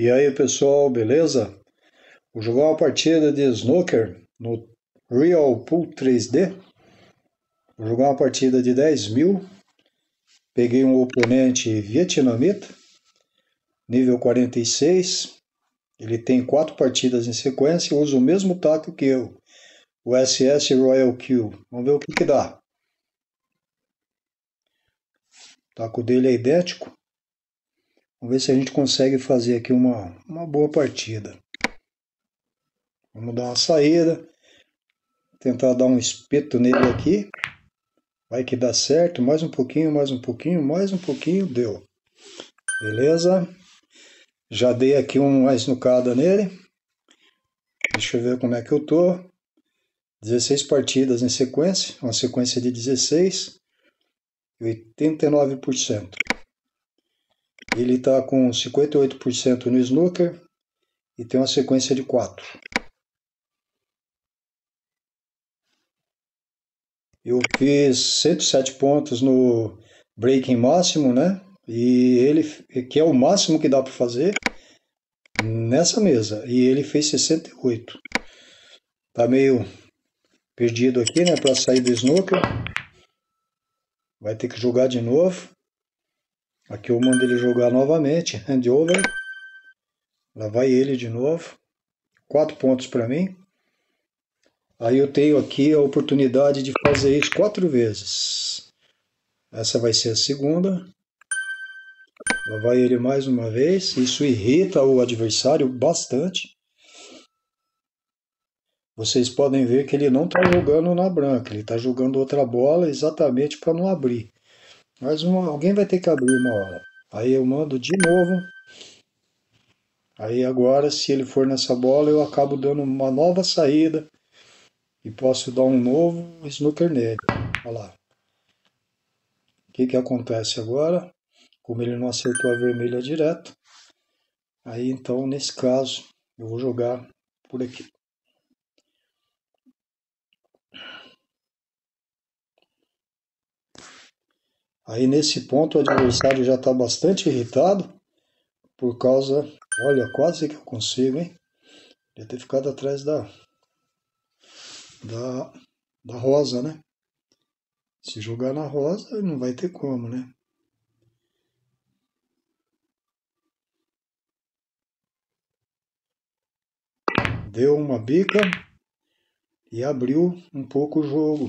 E aí pessoal, beleza? Vou jogar uma partida de snooker no Real Pool 3D. Vou jogar uma partida de 10 mil. Peguei um oponente vietnamita, nível 46. Ele tem quatro partidas em sequência e usa o mesmo taco que eu, o SS Royal Q. Vamos ver o que, que dá. O taco dele é idêntico. Vamos ver se a gente consegue fazer aqui uma, uma boa partida. Vamos dar uma saída. Tentar dar um espeto nele aqui. Vai que dá certo. Mais um pouquinho, mais um pouquinho, mais um pouquinho. Deu. Beleza? Já dei aqui uma esnucada nele. Deixa eu ver como é que eu tô. 16 partidas em sequência. Uma sequência de 16. 89%. Ele está com 58% no snooker e tem uma sequência de 4. Eu fiz 107 pontos no breaking máximo, né? E ele, que é o máximo que dá para fazer nessa mesa. E ele fez 68. Tá meio perdido aqui, né? Para sair do snooker. Vai ter que jogar de novo. Aqui eu mando ele jogar novamente, handover. Lá vai ele de novo. Quatro pontos para mim. Aí eu tenho aqui a oportunidade de fazer isso quatro vezes. Essa vai ser a segunda. Lá vai ele mais uma vez. Isso irrita o adversário bastante. Vocês podem ver que ele não está jogando na branca. Ele está jogando outra bola exatamente para não abrir. Mas uma, alguém vai ter que abrir uma hora. Aí eu mando de novo. Aí agora, se ele for nessa bola, eu acabo dando uma nova saída. E posso dar um novo snooker nele. Olha lá. O que, que acontece agora? Como ele não acertou a vermelha direto. Aí então, nesse caso, eu vou jogar por aqui. Aí nesse ponto o adversário já está bastante irritado por causa, olha, quase que eu consigo, hein? Ia ter ficado atrás da, da, da rosa, né? Se jogar na rosa, não vai ter como, né? Deu uma bica e abriu um pouco o jogo.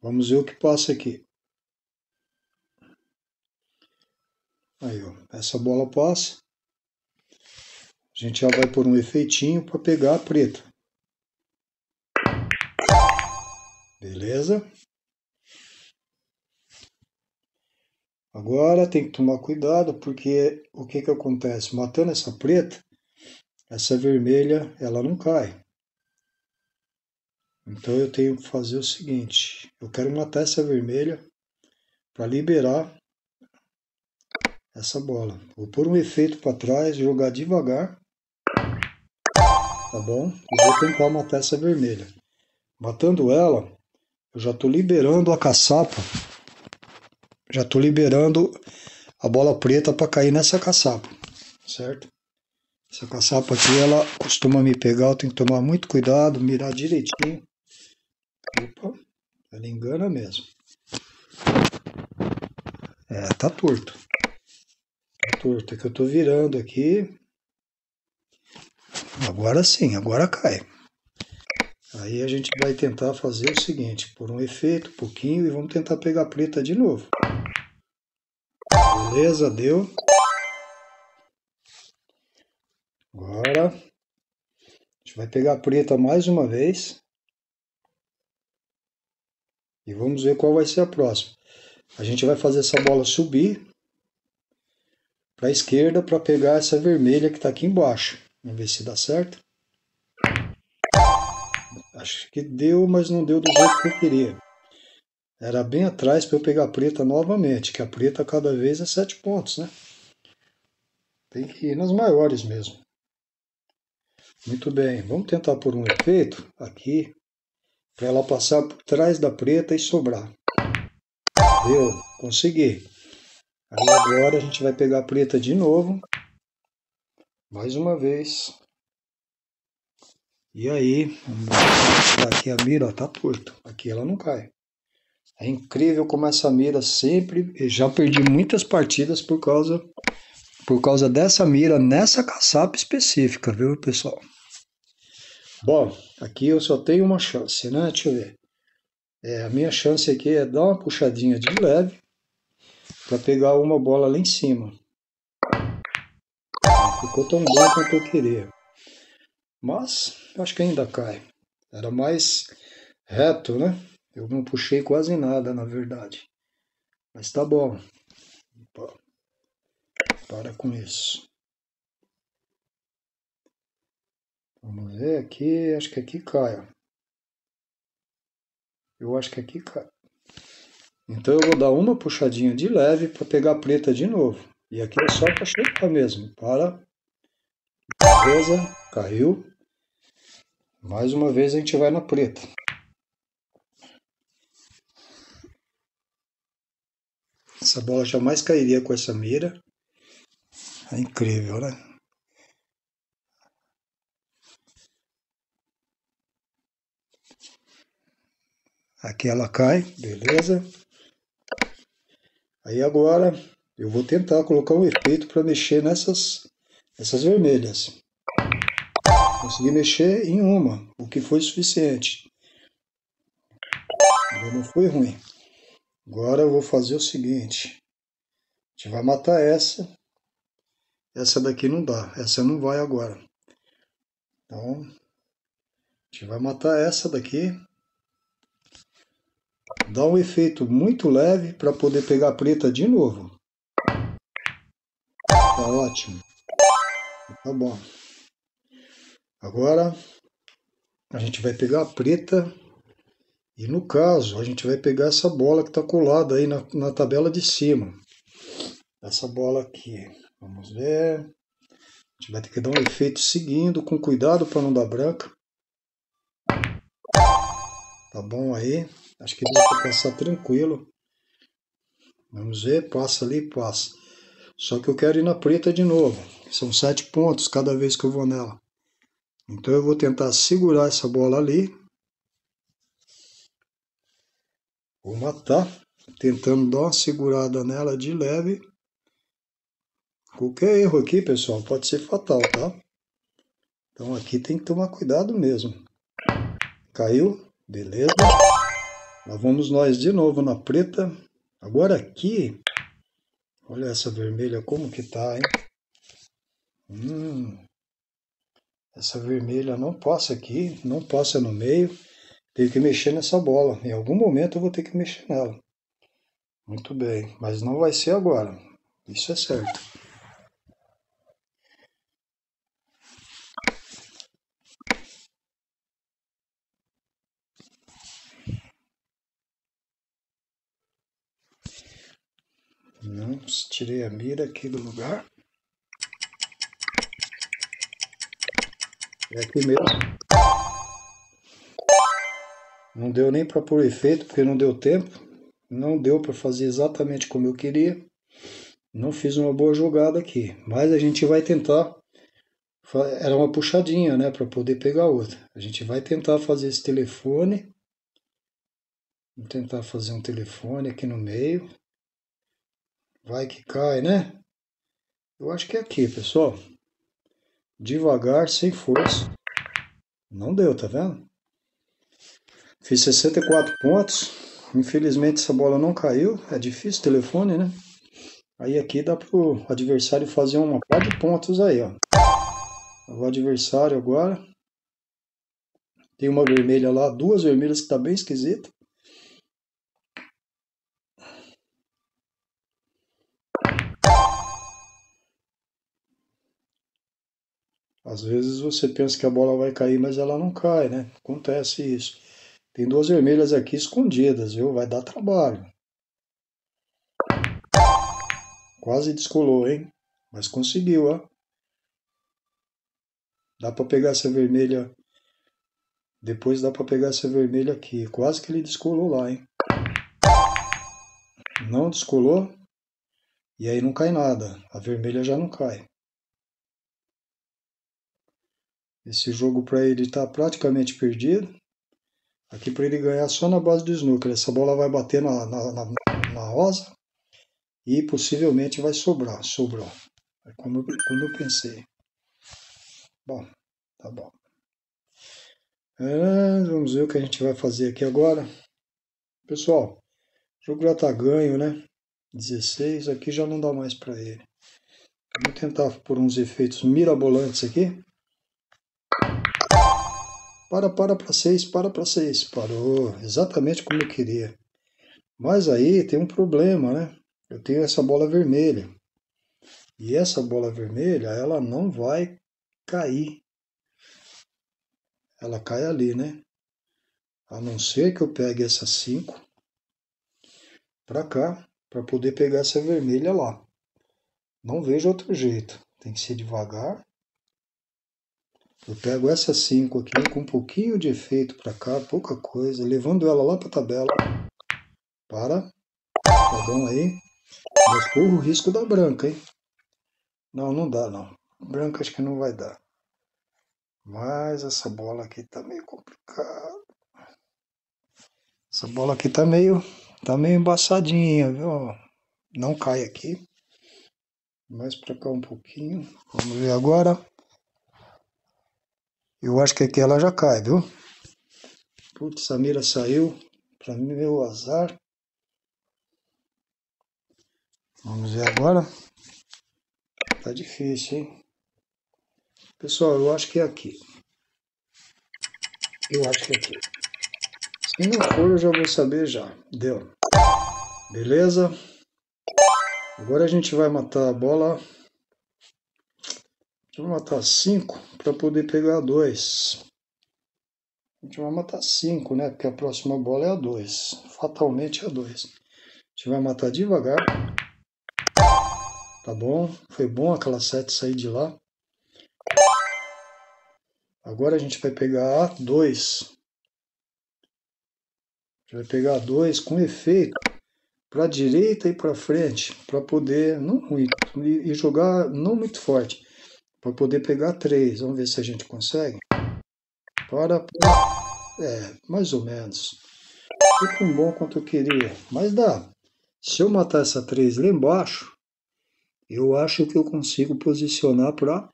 Vamos ver o que passa aqui. Aí, ó, essa bola passa. A gente já vai por um efeitinho para pegar a preta. Beleza? Agora tem que tomar cuidado porque o que que acontece? Matando essa preta, essa vermelha, ela não cai. Então eu tenho que fazer o seguinte, eu quero matar essa vermelha para liberar essa bola. Vou pôr um efeito para trás, jogar devagar. Tá bom? E vou tentar matar essa vermelha. Matando ela, eu já estou liberando a caçapa. Já estou liberando a bola preta para cair nessa caçapa. Certo? Essa caçapa aqui, ela costuma me pegar. Eu tenho que tomar muito cuidado, mirar direitinho. Opa, ela engana mesmo. É, tá torto torto, que eu estou virando aqui. Agora sim, agora cai. Aí a gente vai tentar fazer o seguinte, por um efeito, um pouquinho, e vamos tentar pegar a preta de novo. Beleza, deu. Agora, a gente vai pegar a preta mais uma vez. E vamos ver qual vai ser a próxima. A gente vai fazer essa bola subir para a esquerda para pegar essa vermelha que está aqui embaixo. Vamos ver se dá certo. Acho que deu, mas não deu do jeito que eu queria. Era bem atrás para eu pegar a preta novamente, que a preta cada vez é 7 pontos, né? Tem que ir nas maiores mesmo. Muito bem, vamos tentar por um efeito aqui, para ela passar por trás da preta e sobrar. Deu, consegui. Aí agora a gente vai pegar a preta de novo. Mais uma vez. E aí, aqui a mira tá torto. Aqui ela não cai. É incrível como essa mira sempre. Eu já perdi muitas partidas por causa por causa dessa mira nessa caçapa específica, viu, pessoal? Bom, aqui eu só tenho uma chance, né? Deixa eu ver. É, a minha chance aqui é dar uma puxadinha de leve para pegar uma bola lá em cima. Ficou tão bom quanto eu queria. Mas acho que ainda cai. Era mais reto, né? Eu não puxei quase nada, na verdade. Mas tá bom. Para com isso. Vamos ver aqui, acho que aqui cai. Ó. Eu acho que aqui cai. Então eu vou dar uma puxadinha de leve para pegar a preta de novo. E aqui é só para chegar mesmo. Para. Beleza, caiu. Mais uma vez a gente vai na preta. Essa bola jamais cairia com essa mira. É incrível, né? Aqui ela cai, beleza. Aí agora eu vou tentar colocar um efeito para mexer nessas, nessas vermelhas. Consegui mexer em uma, o que foi suficiente. Agora não foi ruim. Agora eu vou fazer o seguinte. A gente vai matar essa essa daqui não dá, essa não vai agora. Então, a gente vai matar essa daqui. Dá um efeito muito leve para poder pegar a preta de novo. Tá ótimo. Tá bom. Agora, a gente vai pegar a preta e no caso, a gente vai pegar essa bola que está colada aí na, na tabela de cima. Essa bola aqui. Vamos ver. A gente vai ter que dar um efeito seguindo, com cuidado para não dar branca. Tá bom aí? Acho que dá para passar tranquilo. Vamos ver, passa ali, passa. Só que eu quero ir na preta de novo. São sete pontos cada vez que eu vou nela. Então eu vou tentar segurar essa bola ali. Vou matar, tentando dar uma segurada nela de leve. Qualquer erro aqui, pessoal, pode ser fatal, tá? Então aqui tem que tomar cuidado mesmo. Caiu, beleza. Lá vamos nós de novo na preta. Agora aqui, olha essa vermelha como que tá, hein? Hum, essa vermelha não passa aqui, não passa no meio. Tenho que mexer nessa bola. Em algum momento eu vou ter que mexer nela. Muito bem, mas não vai ser agora. Isso é certo. Não, tirei a mira aqui do lugar. É aqui mesmo. Não deu nem para pôr efeito, porque não deu tempo. Não deu para fazer exatamente como eu queria. Não fiz uma boa jogada aqui. Mas a gente vai tentar. Era uma puxadinha, né? Para poder pegar outra. A gente vai tentar fazer esse telefone. Vou tentar fazer um telefone aqui no meio. Vai que cai, né? Eu acho que é aqui, pessoal. Devagar, sem força. Não deu, tá vendo? Fiz 64 pontos. Infelizmente essa bola não caiu. É difícil o telefone, né? Aí aqui dá pro adversário fazer uma par de pontos aí, ó. O adversário agora. Tem uma vermelha lá, duas vermelhas que tá bem esquisita. Às vezes você pensa que a bola vai cair, mas ela não cai, né? Acontece isso. Tem duas vermelhas aqui escondidas, viu? Vai dar trabalho. Quase descolou, hein? Mas conseguiu, ó. Dá para pegar essa vermelha. Depois dá para pegar essa vermelha aqui. Quase que ele descolou lá, hein? Não descolou. E aí não cai nada. A vermelha já não cai. Esse jogo para ele está praticamente perdido. Aqui para ele ganhar só na base do snooker. Essa bola vai bater na, na, na, na rosa e possivelmente vai sobrar. Sobrou. É como, como eu pensei. Bom, tá bom. É, vamos ver o que a gente vai fazer aqui agora. Pessoal, o jogo já tá ganho, né? 16, aqui já não dá mais para ele. Vamos tentar por uns efeitos mirabolantes aqui. Para, para para 6, para para 6. Parou, exatamente como eu queria. Mas aí tem um problema, né? Eu tenho essa bola vermelha. E essa bola vermelha, ela não vai cair ela cai ali, né? A não ser que eu pegue essa 5 para cá, para poder pegar essa vermelha lá. Não vejo outro jeito. Tem que ser devagar. Eu pego essa 5 aqui com um pouquinho de efeito para cá, pouca coisa, levando ela lá para a tabela. Para. Tá bom aí? Mas corro o risco da branca, hein? Não, não dá não. Branca acho que não vai dar. Mas essa bola aqui tá meio complicada. Essa bola aqui tá meio, tá meio embaçadinha, viu? Não cai aqui. Mais pra cá um pouquinho. Vamos ver agora. Eu acho que aqui ela já cai, viu? Putz, a mira saiu. Pra mim, meu azar. Vamos ver agora. Tá difícil, hein? Pessoal, eu acho que é aqui. Eu acho que é aqui. Se não for, eu já vou saber já. Deu. Beleza? Agora a gente vai matar a bola. A gente vai matar 5 para poder pegar 2. A gente vai matar 5, né? Porque a próxima bola é a 2. Fatalmente é a 2. A gente vai matar devagar. Tá bom? Foi bom aquela 7 sair de lá. Agora a gente vai pegar A2. Vai pegar A2 com efeito para a direita e para frente, para poder, não muito, e jogar não muito forte, para poder pegar 3. Vamos ver se a gente consegue. Para, é, mais ou menos. Foi tão bom quanto eu queria, mas dá. Se eu matar essa 3 lá embaixo, eu acho que eu consigo posicionar para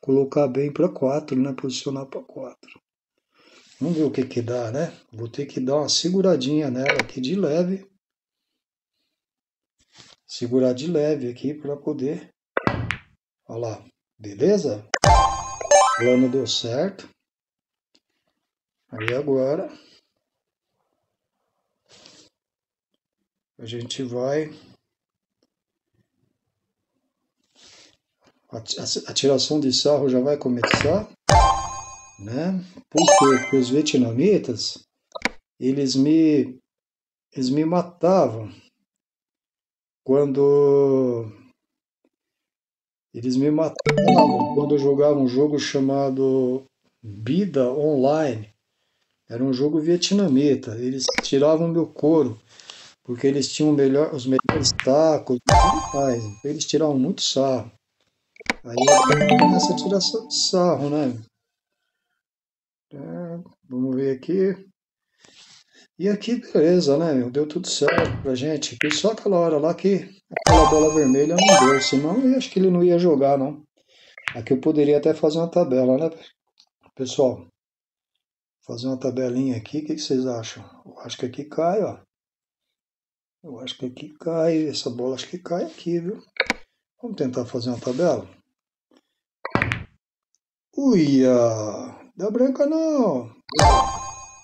colocar bem para 4, né? Posicionar para 4. Vamos ver o que que dá, né? Vou ter que dar uma seguradinha nela aqui de leve. Segurar de leve aqui para poder... Olha lá, beleza? O plano deu certo. Aí agora... A gente vai a tiração de sarro já vai começar, né? Porque os vietnamitas, eles me, eles me matavam quando eles me matavam quando eu jogava um jogo chamado Bida Online. Era um jogo vietnamita. Eles tiravam meu couro porque eles tinham melhor, os melhores tacos e mais. Eles tiravam muito sarro. Aí começa a tirar sarro, né? É, vamos ver aqui. E aqui, beleza, né, Deu tudo certo pra gente. Aqui só aquela hora lá que aquela bola vermelha não deu. Senão eu acho que ele não ia jogar, não. Aqui eu poderia até fazer uma tabela, né, pessoal? Fazer uma tabelinha aqui, o que, vocês acham? Eu acho que aqui cai, ó. Eu acho que aqui cai, essa bola acho que cai aqui, viu? Vamos tentar fazer uma tabela? Uia! Deu branca não!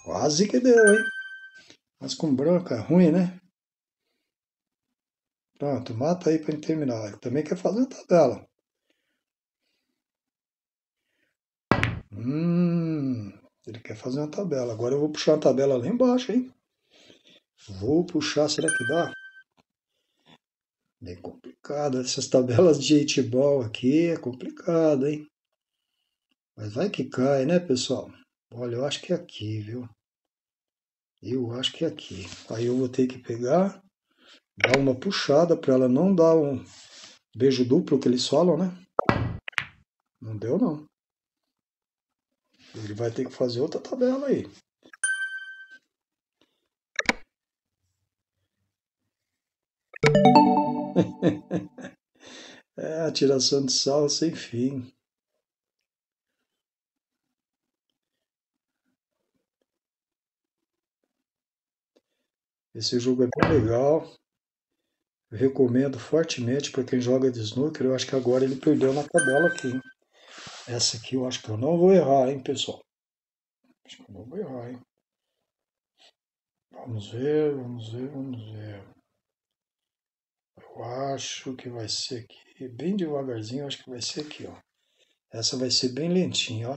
Quase que deu, hein? Mas com branca é ruim, né? Pronto, mata aí para terminar. Ele também quer fazer a tabela. Hum, ele quer fazer uma tabela. Agora eu vou puxar a tabela lá embaixo, hein? Vou puxar, será que dá? Bem complicado. Essas tabelas de 8 ball aqui é complicado, hein? Mas vai que cai, né, pessoal? Olha, eu acho que é aqui, viu? Eu acho que é aqui. Aí eu vou ter que pegar, dar uma puxada para ela não dar um beijo duplo que eles falam, né? Não deu, não. Ele vai ter que fazer outra tabela aí. é a tiração de sal sem fim. Esse jogo é bem legal. Recomendo fortemente para quem joga de snooker. Eu acho que agora ele perdeu na tabela aqui. Hein? Essa aqui eu acho que eu não vou errar, hein, pessoal? Acho que eu não vou errar, hein? Vamos ver, vamos ver, vamos ver. Eu acho que vai ser aqui, bem devagarzinho, acho que vai ser aqui, ó. Essa vai ser bem lentinha, ó.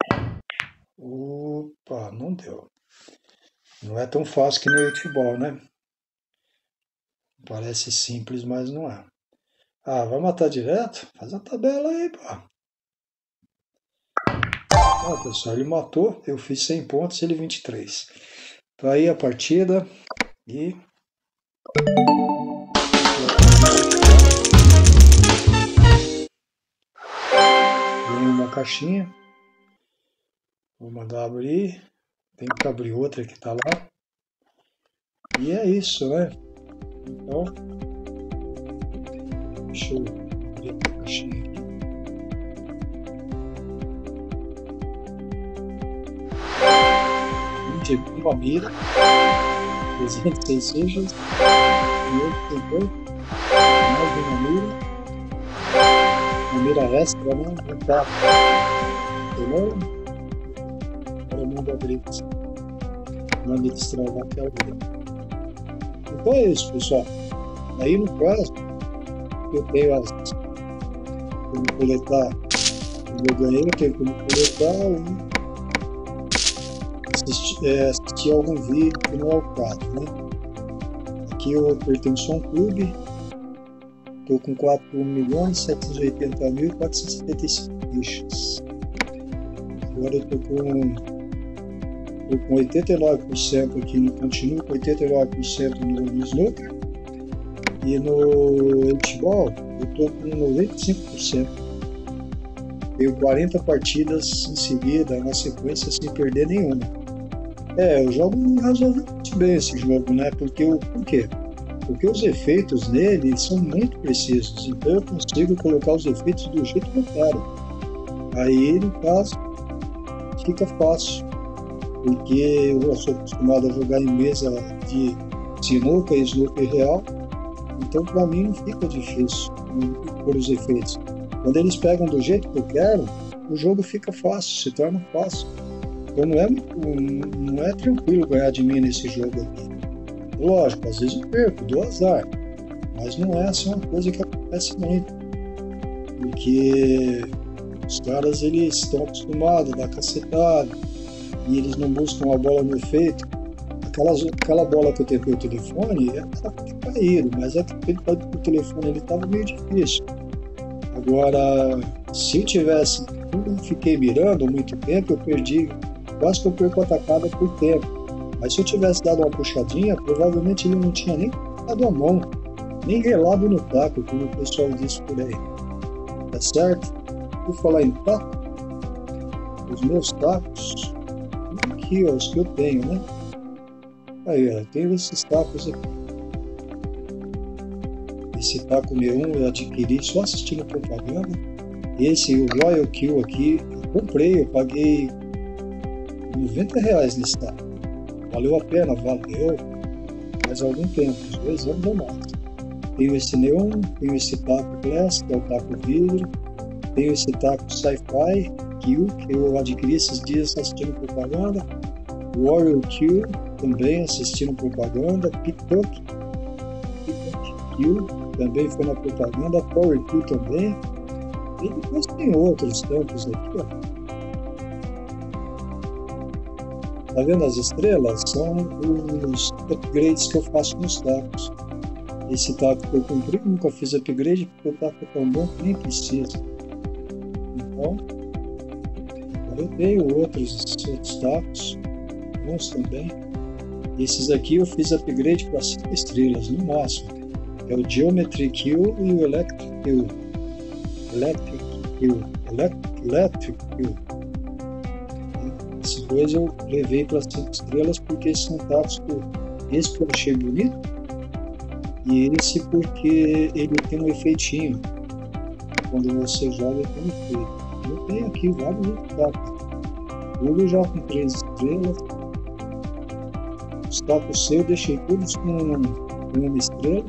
Opa, não deu. Não é tão fácil que no 8 né? Parece simples, mas não é. Ah, vai matar direto? Faz a tabela aí, pá. Ah, pessoal, ele matou, eu fiz 100 pontos, ele 23. Tá aí a partida e... Ganhei uma caixinha. Vou mandar abrir. Tem que abrir outra que tá lá. E é isso, né? Então, deixa eu abrir a caixinha aqui. De uma mira, 306 seixas, e outro tambor, mais uma mira, uma mira extra, né? Um prato. Entendeu? Agora manda abrir. Manda destravar aquela vida. Então é isso, pessoal. Aí no próximo, eu tenho as. Como coletar. Quando eu ganhei, eu tenho como coletar assistir, é, assistir algum vídeo que não é o caso, né? Aqui eu pertenço a um clube, estou com 4 milhões 780 mil 475 fichas. Agora eu estou com estou com 89% aqui, continuo com 89% no, no snooker. E no handball eu estou com 95%. Tenho 40 partidas em seguida, na sequência, sem perder nenhuma. É, eu jogo razoavelmente bem esse jogo, né? Porque o por quê? Porque os efeitos nele são muito precisos, então eu consigo colocar os efeitos do jeito que eu quero. Aí, no caso, fica fácil porque eu sou acostumado a jogar em mesa de sinuca e snooker real, então para mim não fica difícil por os efeitos. Quando eles pegam do jeito que eu quero, o jogo fica fácil, se torna fácil. Então não é, não é tranquilo ganhar de mim nesse jogo aqui. Lógico, às vezes eu perco, dou azar, mas não é assim uma coisa que acontece muito. Porque os caras eles estão acostumados a dar cacetada, e eles não buscam a bola no efeito, aquela, aquela bola que eu tentei o telefone, era para ter caído, mas é que o telefone ele estava meio difícil. Agora, se eu tivesse, eu fiquei mirando muito tempo, eu perdi, quase que eu perco a atacada por tempo. Mas se eu tivesse dado uma puxadinha, provavelmente ele não tinha nem dado a mão, nem relado no taco, como o pessoal disse por aí. Tá certo? Vou falar em taco, os meus tacos aqui, ó, os que eu tenho, né? Aí, ó, tenho esses tacos aqui. Esse taco neon eu adquiri só assistindo propaganda. Esse, o Royal Kill aqui, eu comprei, eu paguei 90 reais nesse taco. Valeu a pena, valeu. Faz algum tempo, uns dois anos ou mais. Tenho esse neon, tenho esse taco glass, que é o taco vidro. Tenho esse taco sci-fi, Que eu adquiri esses dias assistindo propaganda. Warrior Kill, também assistindo propaganda. Pickup, Kill, também foi na propaganda. Power Kill também. E depois tem outros tantos aqui, ó. Tá vendo as estrelas? São os upgrades que eu faço nos tacos. Esse taco que eu comprei, nunca fiz upgrade porque o taco é tão bom que nem precisa. Então, eu tenho outros, tacos, bons também. Esses aqui eu fiz upgrade para 5 estrelas, no máximo. É o Geometry Kill e o Electric Kill. Electric Kill. Electric, Electric Kill. Esses dois eu levei para cinco estrelas porque são tacos que esse eu achei bonito e esse porque ele tem um efeitinho. Quando você joga, tem um efeito. Eu tenho aqui vários tacos. Tudo já com três estrelas. Os tacos eu deixei todos com, uma estrela.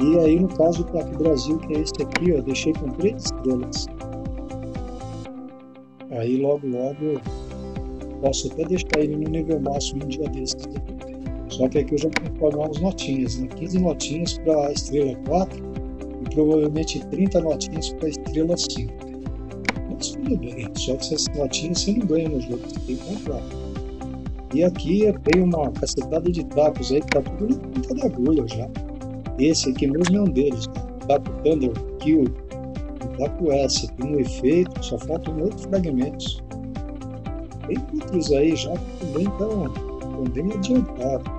E aí, no caso do Taco Brasil, que é esse aqui, ó, deixei com três estrelas. Aí, logo, logo, posso até deixar ele no nível máximo um dia desses. Só que aqui eu já vou formar as notinhas, né? 15 notinhas para a estrela 4 e provavelmente 30 notinhas para a estrela 5. Tudo bem, só que essas notinhas você não ganha no jogo, você tem que comprar. E aqui tenho uma cacetada de tacos aí que tá tudo na ponta da agulha já. Esse aqui mesmo é um deles, né? Taco Thunder Kill. O Taco S tem um efeito, só faltam oito fragmentos. Tem outros aí já que também estão bem adiantados.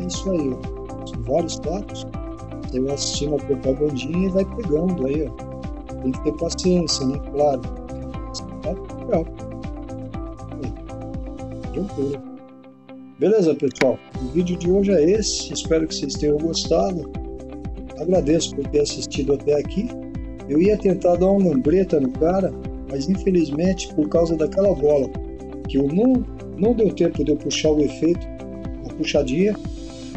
É isso aí, ó. São vários tacos. Você vai assistindo a propagandinha e vai pegando aí, ó. Tem que ter paciência, né? Claro. Tá legal. Tranquilo. Beleza, pessoal? O vídeo de hoje é esse. Espero que vocês tenham gostado. Agradeço por ter assistido até aqui. Eu ia tentar dar uma lambreta no cara, mas infelizmente, por causa daquela bola, que eu não, não deu tempo de eu puxar o efeito, a puxadinha,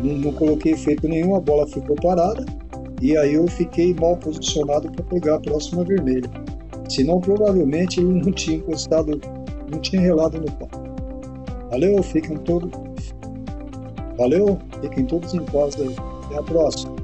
não, não coloquei efeito nenhum, a bola ficou parada e aí eu fiquei mal posicionado para pegar a próxima vermelha. Senão, provavelmente ele não tinha encostado, não tinha relado no pau. Valeu, fiquem todos. Valeu, fiquem todos em aí. Até a próxima.